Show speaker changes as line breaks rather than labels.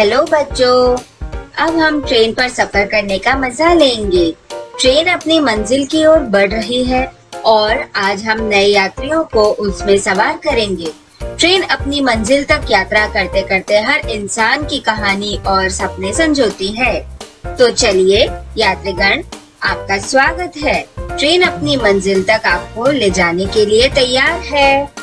Hello बच्चों। अब हम ट्रेन पर सफ़र करने का मज़ा लेंगे। ट्रेन अपनी मंजिल की ओर बढ़ रही है और आज हम नए यात्रियों को उसमें सवार करेंगे। ट्रेन अपनी मंजिल तक यात्रा करते करते हर इंसान की कहानी और सपने संजोती है। तो चलिए, यात्रीगण, आपका स्वागत है। ट्रेन अपनी मंजिल तक आपको ले जाने के लिए तैयार है।